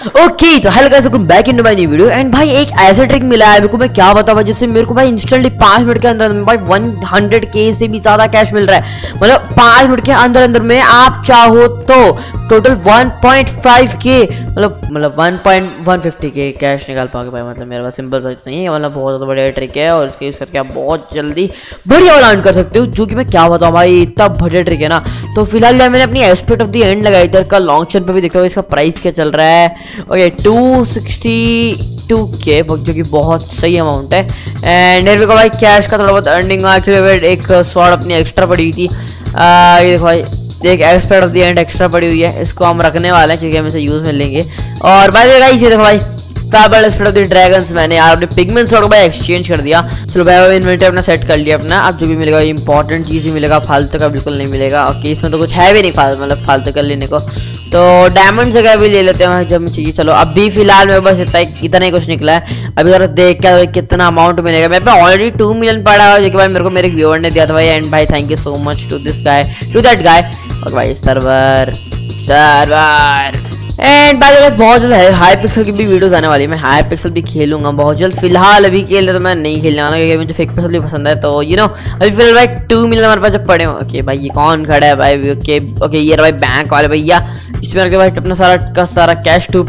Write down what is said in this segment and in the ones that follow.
Okay तो hello guys welcome back in my new video and भाई, एक ऐसा ट्रिक मिला है मेरे को, मैं क्या बताऊँ भाई, जिससे मेरे को भाई इंस्टेंटली पाँच मिनट के अंदर भाई 100 के से भी ज़्यादा कैश मिल रहा है। मतलब पाँच मिनट के अंदर अंदर में आप चाहो तो टोटल 1.5 के मतलब मतलब 1.150 के कैश निकाल पाओगे भाई मतलब मेरे पास सिंपल सा नहीं है मतलब बहुत ज़्यादा बढ़िया ट्रिक है और इसके यूज़ करके आप बहुत जल्दी बढ़िया अर्न कर सकते हो जो कि मैं क्या बताऊँ भाई इतना बढ़िया ट्रिक है ना। तो फ़िलहाल यार मैंने अपनी एस्पेक्ट ऑफ़ द एंड लगाई इधर का लॉन्ग चेन पर भी देखता हूँ इसका प्राइस क्या चल रहा है। ओके टू सिक्सटी टू के जो कि बहुत सही अमाउंट है। एंड मेरे को भाई कैश का थोड़ा बहुत अर्निंग एक शॉर्ट अपनी एक्स्ट्रा पड़ी हुई थी। आ, ये देखो भाई एक expert of the end extra पड़ी हुई है, इसको हम रखने वाले हैं क्योंकि हम इसे यूज़ में लेंगे। और भाई गाइस ये देखो भाई एक्सपर्ट ऑफ़ द मैंने यार अपने पिगमेंट्स और भाई एक्सचेंज कर दिया। चलो भाई भाई इन्वेंटरी अपना सेट कर लिया अपना। अब जो भी मिलेगा इंपॉर्टेंट चीज़ ही मिलेगा, फालतू का बिल्कुल नहीं मिलेगा। और इसमें तो कुछ है भी नहीं फालतू मतलब फालतू का लेने को। तो डायमंड वगैरह भी ले लेते हैं जब चाहिए, चलो। अभी फ़िलहाल मेरे पास इतना इतना ही कुछ निकला है। अभी जरा देख के कितना अमाउंट मिलेगा। मेरे पास ऑलरेडी टू मिलियन पड़ा है, जो कि भाई मेरे को मेरे व्यूअर ने दिया था भाई। एंड भाई thank you so much to this guy to that guy और भाई server server and by the बहुत जल्द हाई पिक्सल की भी वीडियोस आने वाली है। मैं हाई पिक्सल भी खेलूँगा। बहुत जल्द। फ़िलहाल अभी खेल रहे तो मैं नहीं खेलने वाला, क्योंकि मुझे फेक पिक्सल भी पसंद है तो यू नो अभी फ़िलहाल भाई टू मिलियन हमारे पास जब पड़े ओके भाई, ये कौन खड़ा है भाई? ओके ओके ये भाई बैंक वाले भैया। इसमें भाई अपना सारा, का सारा कैश टू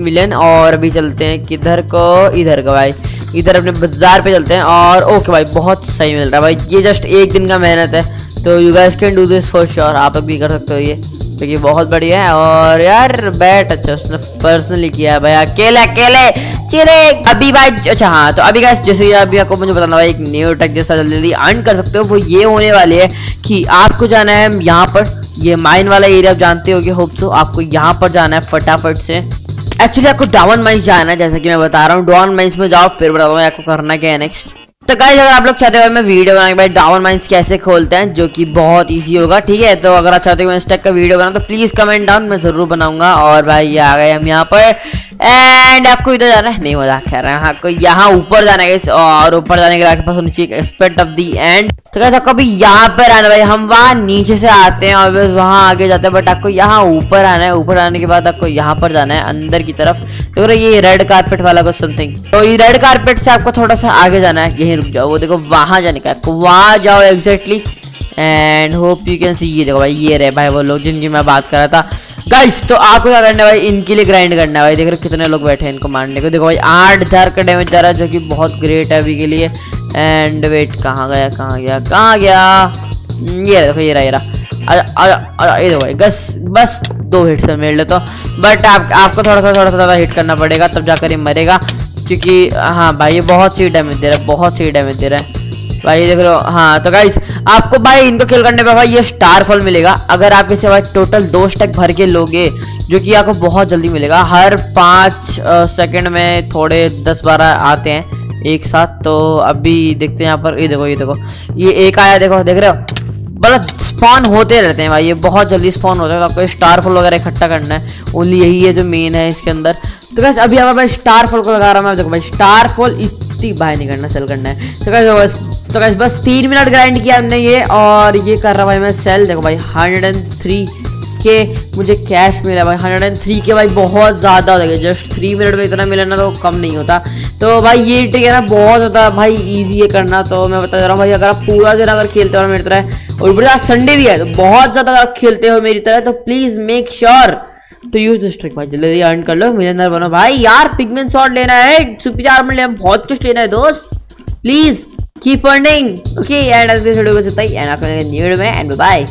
मिलियन और अभी चलते हैं किधर को? इधर का भाई। इधर अपने बाज़ार पे चलते हैं और ओके भाई, बहुत सही मिल रहा है भाई। ये जस्ट एक दिन का मेहनत है। तो you guys can do this for sure आप लोग भी कर सकते हो ये। क्योंकि बहुत बढ़िया है और यार, बैट अच्छा उसने पर्सनली किया है भाई। अकेले अकेले, चिरे। अभी भाई अच्छा हाँ तो अभी गैस जैसे अभी आपको मुझे बताना भाई एक न्यू टेक जैसा जल्दी जल्दी अर्न कर सकते हो। वो ये होने वाली है कि आपको जाना है यहाँ पर। ये माइन वाला एरिया आप जानते हो होप सो आपको यहाँ पर जाना है फटाफट से। एक्चुअली आपको डाउन माइंस जाना है, जैसा कि मैं बता रहा हूँ। डाउन माइंस में जाओ, फिर बताऊँ आपको करना क्या है नेक्स्ट तो गाइस अगर आप लोग चाहते हो मैं वीडियो बना के भाई डाउन माइंस कैसे खोलते हैं, जो कि बहुत इजी होगा, ठीक है? तो अगर आप चाहते हो मैं टाइप का वीडियो बना तो प्लीज़ कमेंट डाउन मैं ज़रूर बनाऊँगा। और भाई, ये आ गए हम यहाँ पर। एंड आपको इधर जाना है? नहीं, मज़ाक कह रहे हैं। आपको यहाँ ऊपर जाना है और ऊपर जाने के आपके पास होनी चाहिए एक्सपेक्ट ऑफ़ दी एंड तो कैसे आपको अभी यहाँ पर आना भाई। हम वहाँ नीचे से आते हैं और वहाँ आगे जाते हैं बट आपको यहाँ ऊपर आना है। ऊपर आने के बाद आपको यहाँ पर जाना है, अंदर की तरफ़। तो ये रेड कारपेट वाला कुछ समथिंग तो ये रेड कारपेट से आपको थोड़ा सा आगे जाना है। यहीं रुक जाओ। वो देखो, वहाँ जाने का आपको वहाँ जाओ exactly and hope you can see ये देखो भाई, ये रहे भाई वो लोग जिनकी मैं बात कर रहा था। गाइस तो आपको क्या करना है भाई? इनके लिए ग्राइंड करना है भाई। देख रहे कितने लोग बैठे हैं इनको मारने को। देखो भाई, आठ हज़ार का डैमेज जा रहा है जो कि बहुत ग्रेट है अभी के लिए। एंड वेट कहाँ गया कहाँ गया कहाँ गया? ये देखो, ये रहा ये रहा। ये देखो भाई। बस बस दो हिट से मेरे लेता बट आप, आपको थोड़ा सा थोड़ा सा ज़्यादा हिट करना पड़ेगा, तब जाकर ये मरेगा, क्योंकि हाँ भाई, ये बहुत सी डैमेज दे रहा है, बहुत सी डैमेज दे रहा है। भाई देख लो हाँ तो गाइस आपको भाई इनको किल करने पे भाई ये स्टार फॉल मिलेगा, अगर आप इसे भाई टोटल दो स्टैक भर के लोगे, जो कि आपको बहुत जल्दी मिलेगा, हर पाँच सेकंड में थोड़े दस बारह आते हैं, एक साथ तो अभी देखते हैं यहाँ पर, ये देखो ये देखो, ये एक आया, देखो, देख रहे हो? मतलब स्पॉन होते रहते हैं भाई, ये बहुत जल्दी स्पॉन होता है तो आपको स्टार फॉल वगैरह इकट्ठा करना है। ओनली यही है जो मेन है इसके अंदर। तो कैसे अभी अगर मैं स्टार फॉल को लगा रहा हूँ देखो भाई स्टार फॉल इतनी बाहर नहीं करना सेल करना है। तो कैसे बस तो कैसे बस तीन मिनट ग्राइंड किया हमने ये और ये कर रहा भाई मैं सेल देखो भाई हंड्रेड एंड थ्री के मुझे कैश मिला भाई। हंड्रेड एंड थ्री के भाई बहुत ज़्यादा हो गया। जस्ट थ्री मिनट में इतना मिला ना तो कम नहीं होता। तो भाई ये ट्रिक है ना, बहुत ज़्यादा भाई इजी है करना। तो मैं बता दे रहा हूँ भाई, अगर आप पूरा दिन अगर खेलते हो मेरी तरह और ऊपर संडे भी है तो बहुत ज़्यादा आप खेलते हो मेरी तरह तो please make sure to use this trick भाई। जल्दी अर्न कर लो मिलियनर बनो भाई यार पिगमेंट शॉट लेना है सुपर आर्मर लेना बहुत कुछ लेना है, दोस्त। Please keep earning okay and आज के वीडियो को इतना ही एंड आपको न्यू वीडियो में एंड बाय